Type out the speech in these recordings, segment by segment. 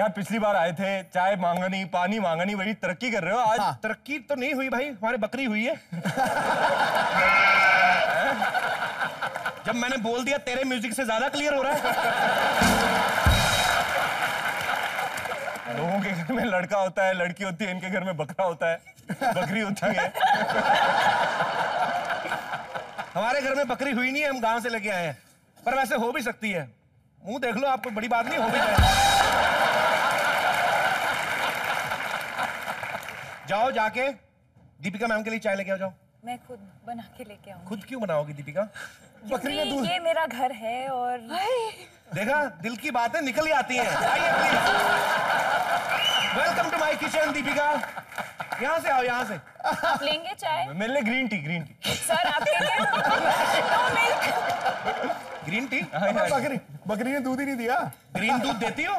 यार पिछली बार आए थे चाय मांगा नहीं पानी मांगा नहीं वही तरक्की कर रहे हो। आज हाँ। तरक्की तो नहीं हुई भाई हमारे बकरी हुई है। जब मैंने बोल दिया तेरे म्यूज़िक से ज़्यादा क्लियर हो रहा है। लोगों के घर में लड़का होता है लड़की होती है इनके घर में बकरा होता है बकरी होती है। हमारे घर में बकरी हुई नहीं है हम गाँव से लेके आए हैं। पर वैसे हो भी सकती है। मुँह देख लो आपको बड़ी बात नहीं हो भी जाए जाओ जाके दीपिका मैम के लिए चाय लेके आओ जाओ। मैं खुद बना के लेके आऊँगी। खुद क्यों बनाओगी दीपिका? बकरी ने दूध। ये मेरा घर है और देखा दिल की बातें निकल ही आती हैं। आइए please welcome to my kitchen Deepika. यहाँ से आओ यहाँ से। आप लेंगे चाय? मेरे लिए green tea green tea sir आपके लिए नो मिल्क ग्रीन टी बकरी बकरी ने दूध ही नहीं दिया। ग्रीन दूध देती हो?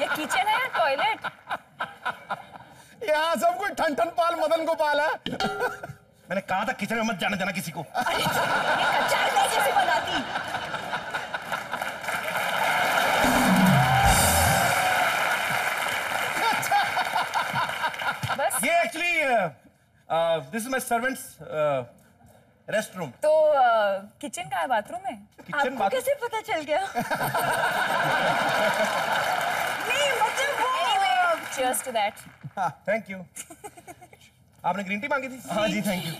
ये किचन है या टॉयलेट यहाँ सब कोई ठन ठन पाल मदन गोपाल है। मैंने कहा था किचन में मत जाने देना किसी को। अरे, ये कच्चा है मैं कैसे बनाती। This is my servants rest room तो किचन का है बाथरूम है? किचन बाथरूम कैसे पता चल गया? नहीं मतलब वो cheers to that. Thank you आपने ग्रीन टी मांगी थी? हाँ जी थैंक यू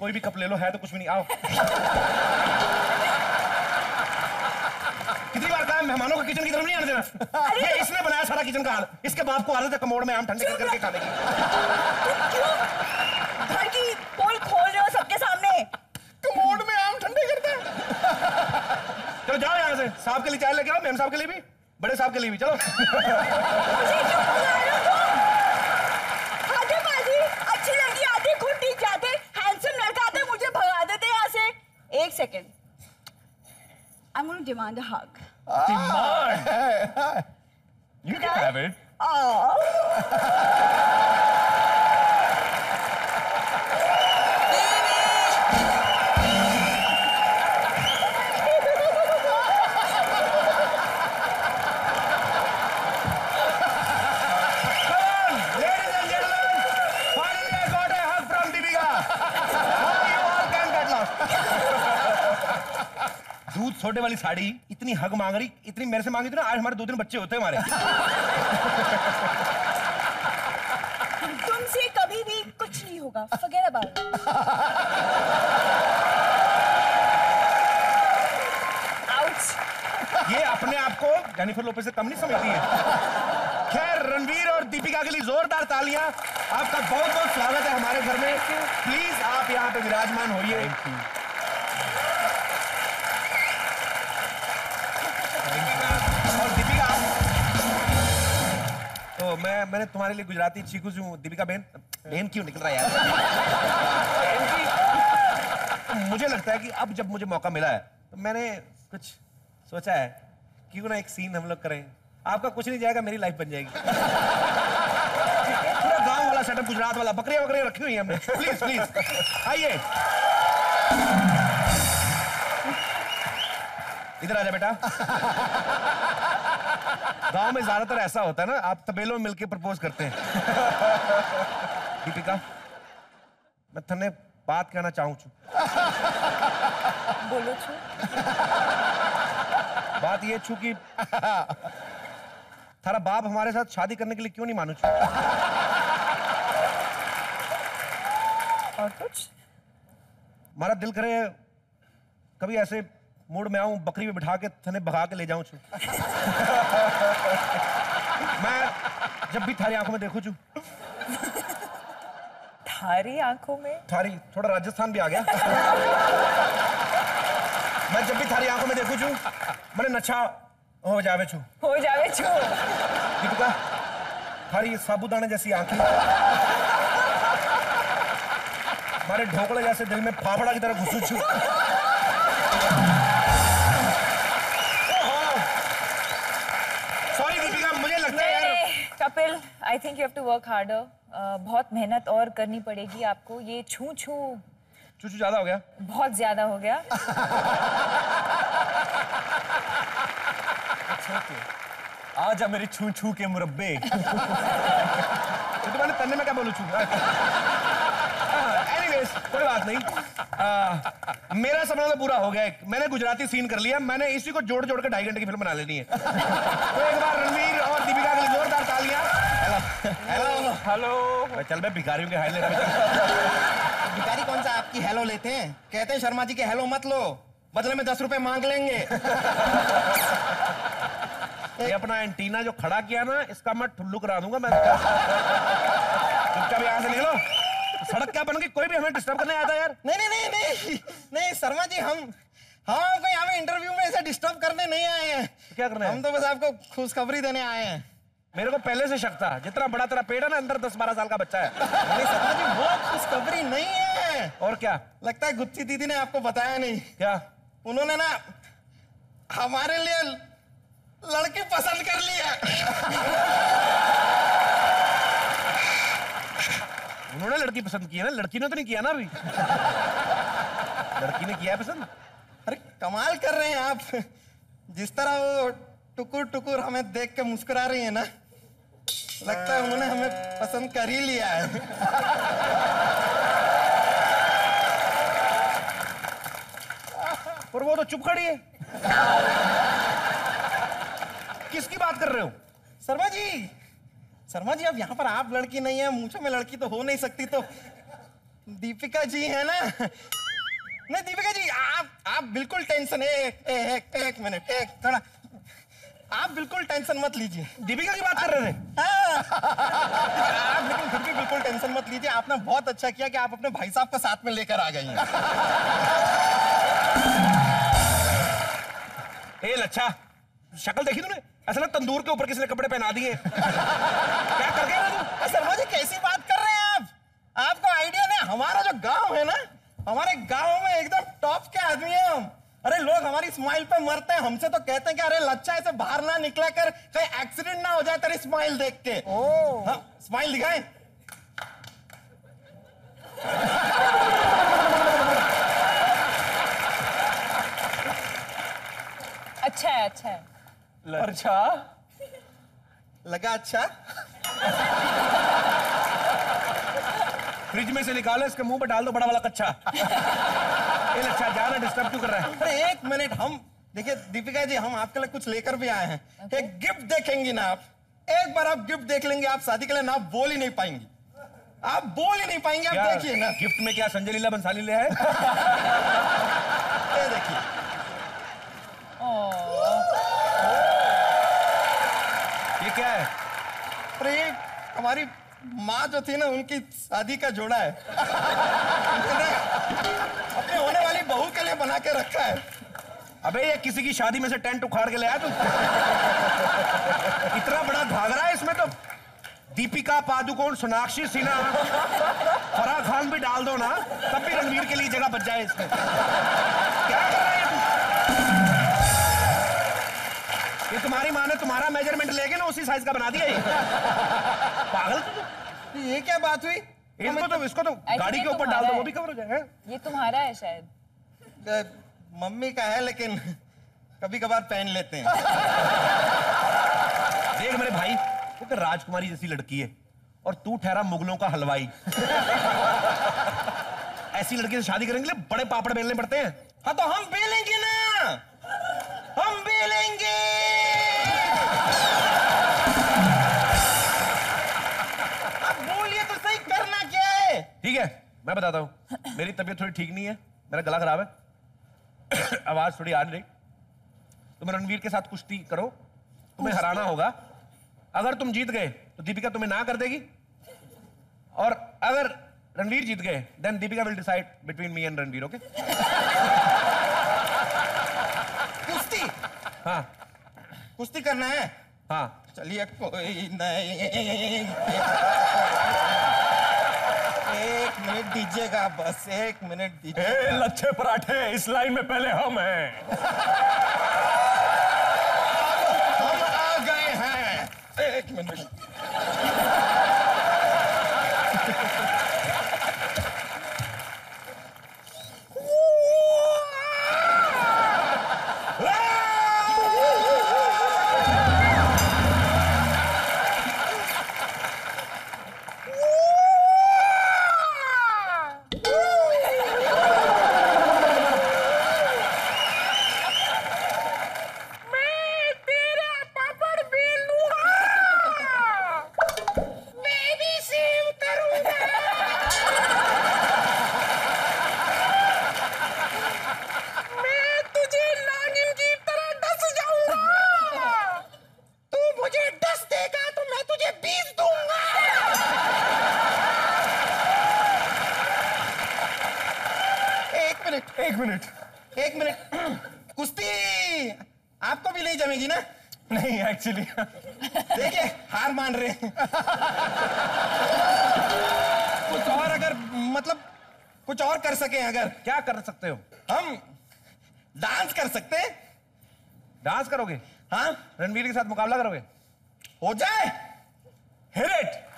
कोई भी कप ले लो है तो कुछ भी नहीं आओ कितनी बार कहा मेहमानों को किचन की तरफ़ नहीं आने देना। ये इसने बनाया सारा किचन का हाल। इसके बाप को आदत है कमोड़ में आम ठंडे कर करके खाने की। क्यों? घर की पोल खोल रहे हो सबके सामने। कमोड में आम ठंडे करते हैं। चलो जाओ यहाँ से। साहब के लिए चाय लेके आओ मैम साहब के लिए भी बड़े साहब के लिए भी। चलो। एक second I'm going to demand a hug. Demand you can have it Oh. छोटे वाली साड़ी इतनी हक मांग रही इतनी मेरे से मांगी थी ना आज हमारे दो तीन बच्चे होते हमारे। तुमसे कभी भी कुछ नहीं होगा forget about it. Ouch. ये अपने आप को जेनिफर लोपेज से कम नहीं समझती है। खैर रणवीर और दीपिका के लिए जोरदार तालियाँ। आपका बहुत बहुत स्वागत है हमारे घर में। प्लीज़ आप यहाँ पे विराजमान होइए। मैं, मैंने तुम्हारे लिए गुजराती चीकू हूँ दीपिका बहन बहन क्यों निकल रहा है यार? मुझे लगता है कि अब जब मुझे मौका मिला है तो मैंने कुछ सोचा है क्यों ना एक सीन हम लोग करें। आपका कुछ नहीं जाएगा, मेरी लाइफ बन जाएगी। पूरा गाँव वाला सेटअप गुजरात वाला, बकरियाँ वकरियाँ रखी हुई हैं हमने। प्लीज़ प्लीज़ आइए। इधर आ जा बेटा। गाँव में ज़्यादातर ऐसा होता है ना आप तबेलों में मिलके प्रपोज करते हैं। दीपिका मैं थने बात कहना चाहूँ छू। बोलो छू। बात ये छू कि थारा बाप हमारे साथ शादी करने के लिए क्यों नहीं मानू छू? और कुछ? हमारा दिल करे कभी ऐसे मूड में आऊँ बकरी में बिठा के थने भगा के ले जाऊँ छू। मैं जब भी थारी आँखों में देखूँ छू थारी आँखों में? थारी थोड़ा राजस्थान भी आ गया। मैं जब भी थारी आँखों में देखूँ छू मैंने नशा हो जावे छू हो जावे छू दीपिका थारी साबुदाने जैसी आँखें। हमारे ढोकले जैसे दिल में फाफड़ा की तरह घुसू छू I think you have to work harder बहुत मेहनत और करनी पड़ेगी आपको. ये छू छू चूचू ज़्यादा हो गया? बहुत ज़्यादा हो गया. आ जा मेरे छू छू के मुरब्बे. तो तुम्हारे तन्ने में क्या बोलू चू एनीवेज कोई बात नहीं. आ, मेरा सपना तो पूरा हो गया है। मैंने गुजराती सीन कर लिया. मैंने इसी को जोड़ जोड़ के ढाई घंटे की फ़िल्म बना लेनी है. तो एक बार रणवीर और दीपिका के लिए जोरदार तालियाँ हेलो हेलो चल मैं भिखारियों के हाई ले रहा भिखारी कौन सा आपकी हेलो लेते हैं? कहते हैं शर्मा जी के हेलो मत लो। बदले में दस रुपए मांग लेंगे। ये अपना एंटीना जो खड़ा किया ना इसका मैं ठुल्लू करा दूँगा मैं। यहाँ से निकलो सड़क क्या बन गई? कोई भी हमें डिस्टर्ब करने आता यार। नहीं नहीं नहीं नहीं नहीं शर्मा जी हम हम आपको यहाँ पे इंटरव्यू में ऐसे डिस्टर्ब करने नहीं आए हैं। क्या करना है? हम तो बस आपको खुशखबरी देने आए हैं। मेरे को पहले से शक था। जितना बड़ा तेरा पेड़ है ना अंदर दस बारह साल का बच्चा है। जी खुशखबरी नहीं है। और क्या? लगता है गुच्ची दीदी ने आपको बताया नहीं। क्या? उन्होंने ना हमारे लिए लड़की पसंद कर ली है। उन्होंने लड़की पसंद की है ना? लड़की ने तो नहीं किया ना अभी? लड़की ने किया है पसंद? अरे कमाल कर रहे हैं आप। जिस तरह वो टुकुर टुकुर हमें देख के मुस्कुरा रही है ना लगता है उन्होंने हमें पसंद कर ही लिया है। और वो तो चुप खड़ी है। किसकी बात कर रहे हो? शर्मा जी। शर्मा जी अब यहाँ पर आप लड़की नहीं है मुझे में लड़की तो हो नहीं सकती तो दीपिका जी है ना? नहीं दीपिका जी आप आप बिल्कुल टेंशन एक एक एक मिनट एक थोड़ा आप बिल्कुल टेंशन मत लीजिए। दीपिका की बात कर रहे थे? हाँ। आप लेकिन फिर भी बिल्कुल टेंशन मत लीजिए। आपने बहुत अच्छा किया कि आप अपने भाई साहब को साथ में लेकर आ गई हैं। ए लच्छा शक्ल देखी तूने? ऐसा ना तंदूर के ऊपर किसी ने कपड़े पहना दिए। क्या कर गया तू शर्मा जी कैसी बात कर रहे हैं आप? आपको आइडिया नहीं हमारा जो गाँव है ना हमारे गाँव में एकदम टॉप के आदमी हैं हम। हमारी स्माइल पे मरते हैं। हमसे तो कहते हैं कि अरे लच्चा ऐसे बाहर ना निकला कर। कहीं एक्सीडेंट ना हो जाए तेरी स्माइल देख के। हाँ, स्माइल दिखाएँ। अच्छा है अच्छा है। अच्छा लगा अच्छा? फ्रिज में से निकालो इसके मुँह पे डाल दो बड़ा वाला कच्चा। ए लच्छा जाना डिस्टर्ब क्यों कर रहा है? अरे एक मिनट हम देखिए दीपिका जी हम आपके लिए कुछ लेकर भी आए हैं। एक गिफ्ट देखेंगी ना आप। एक बार आप गिफ्ट देख लेंगे आप शादी के लिए ना बोल ही नहीं पाएँगी। आप बोल ही नहीं पाएँगे आप देखिए ना। गिफ्ट में क्या संजय लीला बंसाली ले है ये देखिए। ये क्या है? अरे हमारी माँ जो थी ना, उनकी शादी का जोड़ा है। अपने होने वाली बहू के लिए बना के रखा है। अबे, ये किसी की शादी में से टेंट उखाड़ के ले आया तू? इतना बड़ा घाघरा है इसमें तो। दीपिका पादुकोण, सोनाक्षी सिन्हा, फराह खान भी डाल दो ना, तब भी रणवीर के लिए जगह बच जाए इसमें। ये तुम्हारी माँ ने तुम्हारा मेज़रमेंट लेके ना उसी साइज़ का बना दिया ये। पागल तो। ये क्या बात हुई? इसको तो इसको तो गाड़ी के ऊपर डाल दो वो भी कवर हो जाएगा ये तुम्हारा है शायद। मम्मी का है लेकिन कभी कभार पहन लेते हैं। देख मेरे भाई वो तो राजकुमारी जैसी लड़की है और तू ठहरा मुगलों का हलवाई। ऐसी लड़की से शादी करने के लिए बड़े पापड़ बेलने पड़ते हैं। हाँ तो हम बेलेंगे ना। मैं बताता हूँ। मेरी तबीयत थोड़ी ठीक नहीं है मेरा गला खराब है। आवाज़ थोड़ी आ नहीं रही तुम रणवीर के साथ कुश्ती करो तुम्हें हराना होगा। अगर तुम जीत गए तो दीपिका तुम्हें ना कर देगी। और अगर रणवीर जीत गए then Deepika will decide between me and Ranveer okay कुश्ती? हाँ। कुश्ती करना है? हाँ। चलिए कोई नहीं। एक मिनट दीजिएगा, बस एक मिनट दीजिए लच्छे पराठे, इस लाइन में पहले हम हैं। एक्चुअली देखिए हार मान रहे कुछ और अगर मतलब कुछ और कर सके अगर। क्या कर सकते हो? हम डांस कर सकते हैं। डांस करोगे? हाँ। रणवीर के साथ मुकाबला करोगे? हो जाए। हिट